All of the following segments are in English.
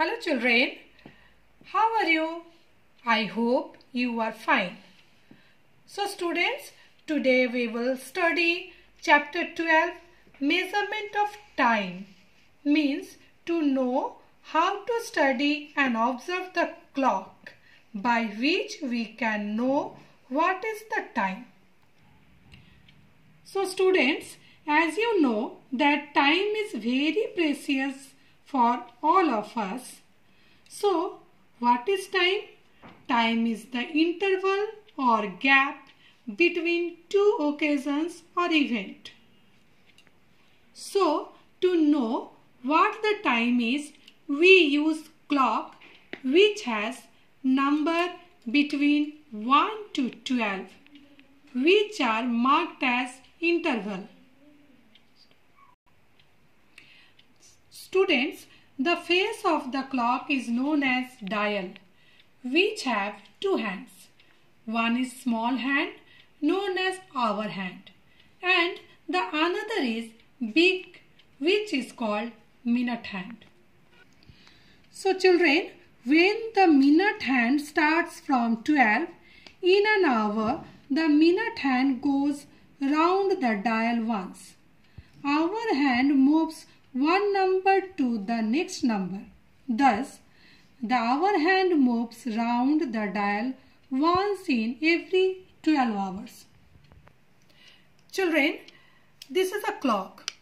Hello children, how are you? I hope you are fine. So students, today we will study chapter 12 measurement of time means to know how to study and observe the clock by which we can know what is the time. So students, as you know that time is very precious for all of us. So what is time? Time is the interval or gap between two occasions or event. So to know what the time is, we use clock which has number between 1 to 12 which are marked as interval. Students, the face of the clock is known as dial which have two hands. One is small hand known as hour hand and the another is big which is called minute hand. So children, when the minute hand starts from 12, in an hour the minute hand goes round the dial once. Hour hand moves one number to the next number. Thus, the hour hand moves round the dial once in every 12 hours. Children, this is a clock.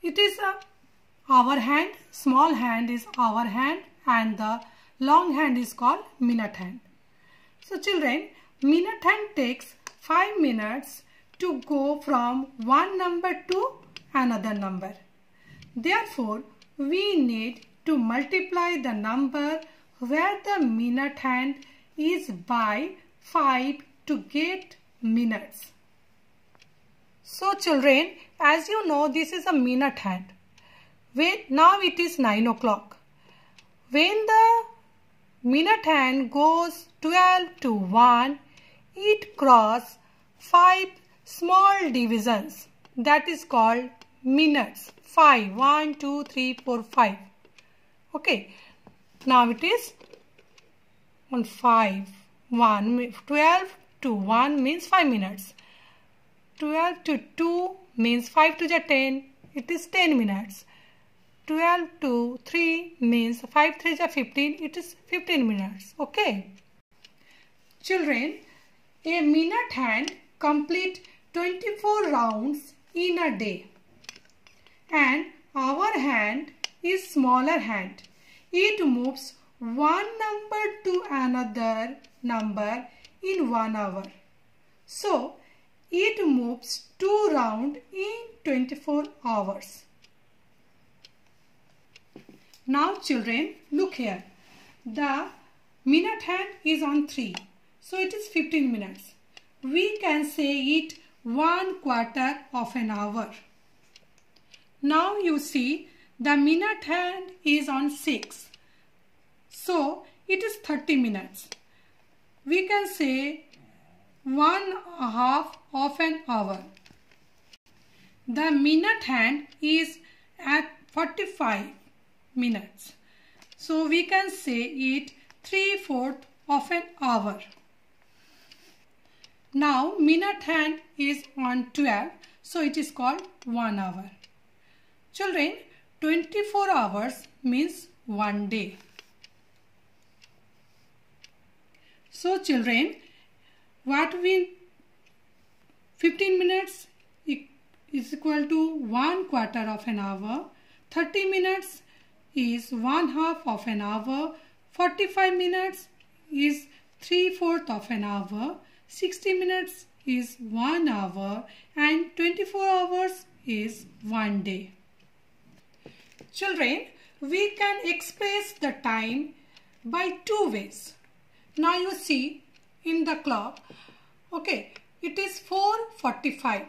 It is a hour hand, small hand is hour hand and the long hand is called minute hand. So children, minute hand takes 5 minutes to go from one number to another number. Therefore, we need to multiply the number where the minute hand is by 5 to get minutes. So children, as you know, this is a minute hand. When, now it is 9 o'clock. When the minute hand goes 12 to 1, it crosses 5 small divisions. That is called minutes. 5. 1, 2, 3, 4, 5. Okay. Now it is on 5. 1. 12 to 1 means 5 minutes. 12 to 2 means 5 to the 10. It is 10 minutes. 12 to 3 means 5 3 is 15. It is 15 minutes. Okay. Children, a minute hand complete 24 rounds in a day and hour hand is smaller hand. It moves one number to another number in one hour. So, it moves two round in 24 hours. Now children, look here. The minute hand is on 3. So, it is 15 minutes. We can say it one quarter of an hour. Now you see the minute hand is on 6. So it is 30 minutes. We can say one half of an hour. The minute hand is at 45 minutes. So we can say it 3 fourth of an hour. Now minute hand is on 12 so it is called 1 hour. Children, 24 hours means one day. So children, what we 15 minutes is equal to 1 quarter of an hour. 30 minutes is 1 half of an hour. 45 minutes is 3 fourth of an hour. 60 minutes is 1 hour and 24 hours is 1 day. Children, we can express the time by two ways. Now you see in the clock, okay, it is 4.45.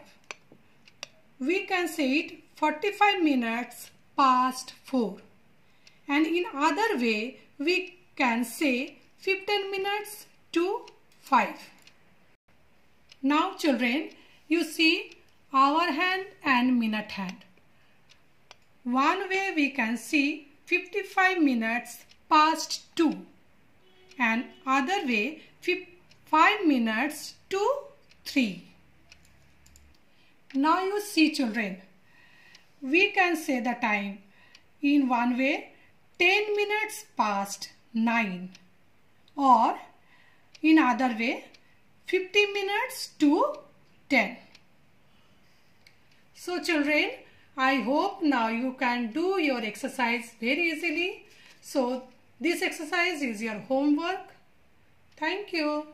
We can say it 45 minutes past 4. And in other way, we can say 15 minutes to 5. Now children, you see hour hand and minute hand. One way we can see 55 minutes past 2 and other way 5 minutes to 3. Now you see children, we can say the time in one way 10 minutes past 9 or in other way 50 minutes to 10. So children, I hope now you can do your exercise very easily. So this exercise is your homework. Thank you.